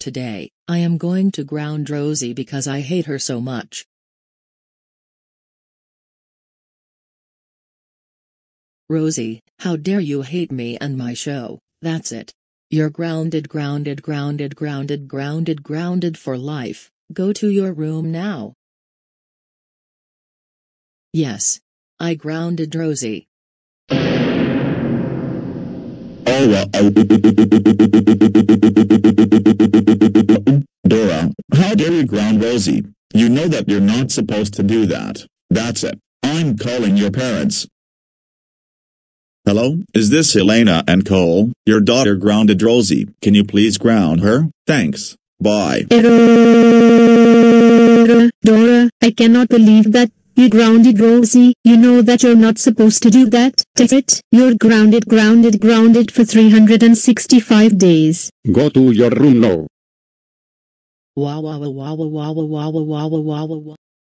Today, I am going to ground Rosie because I hate her so much. Rosie, how dare you hate me and my show, that's it. You're grounded grounded grounded grounded grounded grounded for life, go to your room now. Yes. I grounded Rosie. Dora, how dare you ground Rosie? You know that you're not supposed to do that. That's it. I'm calling your parents. Hello, is this Elena and Cole? Your daughter grounded Rosie. Can you please ground her? Thanks. Bye. Dora, I cannot believe that. You grounded Rosie. You know that you're not supposed to do that. Take it. You're grounded grounded grounded for 365 days. Go to your room now. Wow wow wow wow wow wow wow wow wow wow.